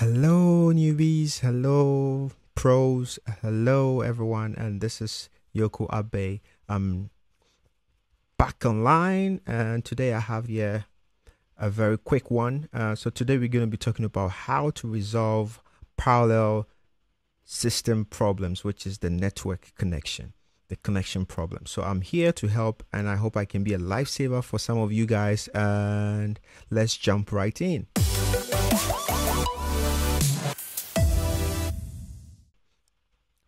Hello, newbies. Hello, pros. Hello, everyone. And this is Yuoku Abbey. I'm back online, and today I have here a very quick one. Uh, so, today we're going to be talking about how to resolve parallel system problems, which is the network connection, the connection problem. So, I'm here to help, and I hope I can be a lifesaver for some of you guys. And let's jump right in.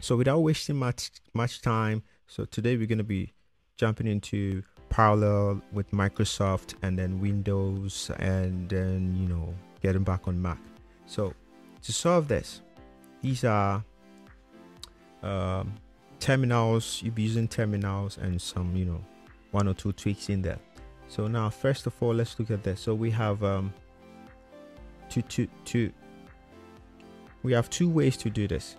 So without wasting much much time, so today we're going to be jumping into parallel with Microsoft and then Windows and then you know getting back on Mac. So to solve this, these are um, terminals. You'll be using terminals and some you know one or two tweaks in there. So now first of all, let's look at this. So we have um, two two two. We have two ways to do this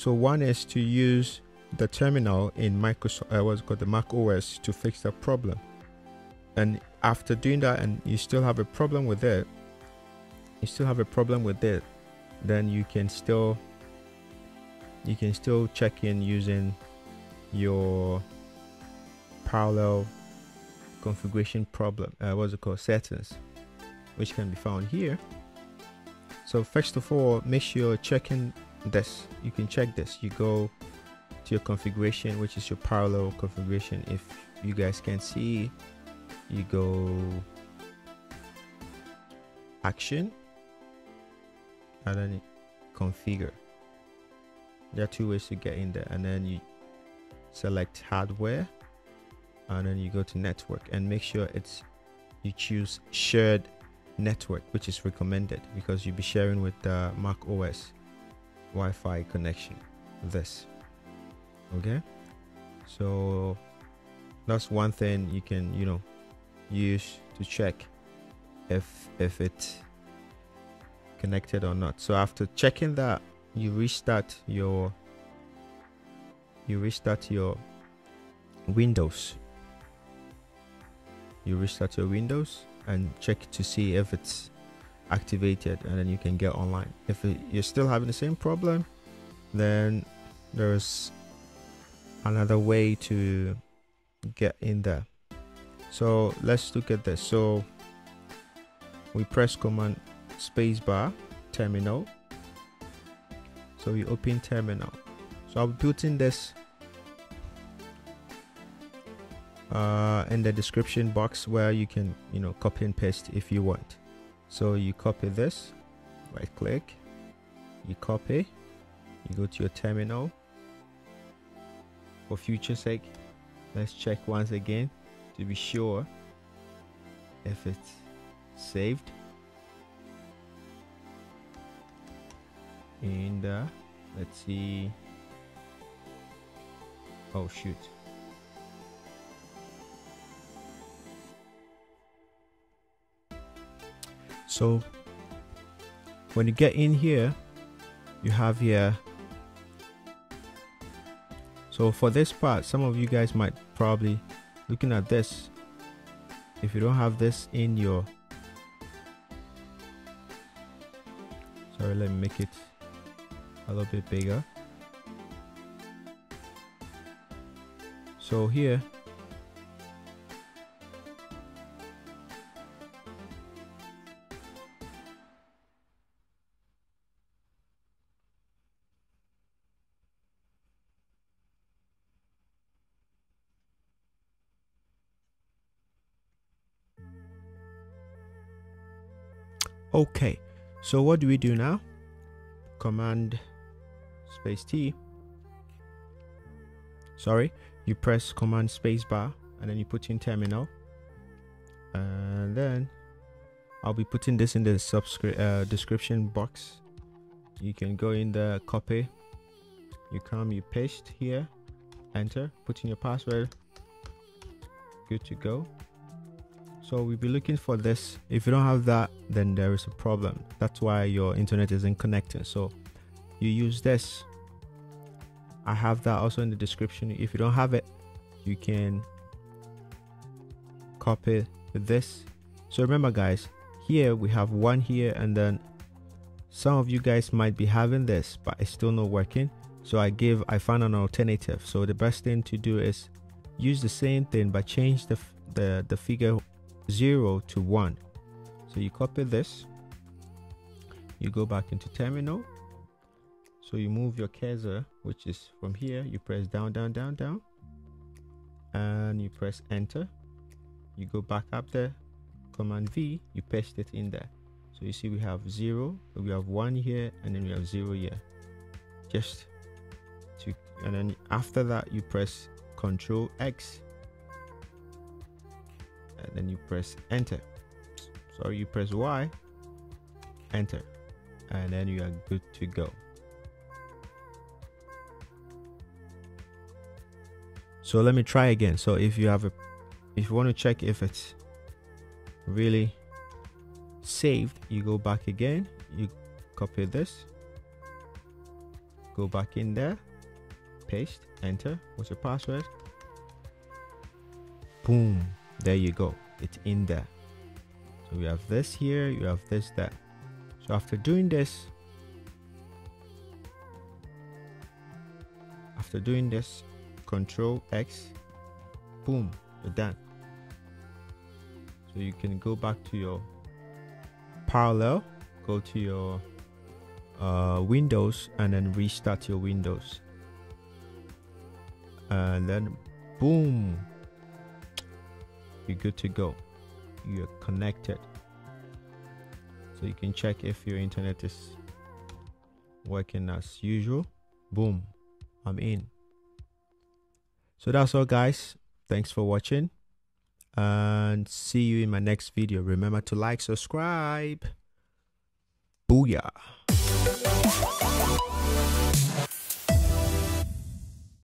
so one is to use the terminal in Microsoft, uh, what's called the Mac OS to fix the problem. And after doing that, and you still have a problem with it, you still have a problem with it, then you can still you can still check in using your parallel configuration problem uh, what's it called settings which can be found here so first of all make sure you're checking this. You can check this. You go to your configuration which is your parallel configuration. If you guys can see you go action and then configure. There are two ways to get in there. And then you select hardware and then you go to network. And make sure it's you choose shared network which is recommended because you'll be sharing with the mac os Wi-Fi connection. This. Okay? So that's one thing you can you know use to check if if it's connected or not. So after checking that you restart your you restart your windows. You restart your windows and check to see if it's activated and then you can get online. If you're still having the same problem then there's another way to get in there. So let's look at this. So we press command spacebar terminal. So we open terminal. So i'll be putting this uh, in the description box where you can you know copy and paste if you want so you copy this right click you copy you go to your terminal. For future sake let's check once again to be sure if it's saved. And uh, let's see. Oh shoot so when you get in here you have here so for this part some of you guys might probably looking at this if you don't have this in your sorry let me make it a little bit bigger. So here okay so what do we do now? Command space t. Sorry you press command space bar and then you put in terminal. And then I'll be putting this in the subscript uh, description box. You can go in the copy. You come you paste here enter put in your password. Good to go so we'll be looking for this. If you don't have that then there is a problem. That's why your internet isn't connecting. So you use this. I have that also in the description. If you don't have it you can copy this. So remember guys here we have one here and then some of you guys might be having this but it's still not working. So i give i found an alternative. So the best thing to do is use the same thing but change the the, the figure 0 to 1 so you copy this. You go back into terminal. So you move your cursor which is from here. You press down down down down. And you press enter. You go back up there. Command v you paste it in there. So you see we have zero we have one here and then we have zero here. Just to and then after that you press control x and then you press enter. Sorry you press y enter and then you are good to go. So let me try again. So if you have a if you want to check if it's really saved you go back again. You copy this. Go back in there. Paste. Enter. What's your password? Boom there you go. It's in there. So we have this here you have this there. So after doing this after doing this control x boom you're done. So you can go back to your parallel go to your uh, windows and then restart your windows. And then boom you're good to go. You're connected. So you can check if your internet is working as usual. Boom i'm in. So that's all guys. Thanks for watching and see you in my next video. Remember to like subscribe. Booyah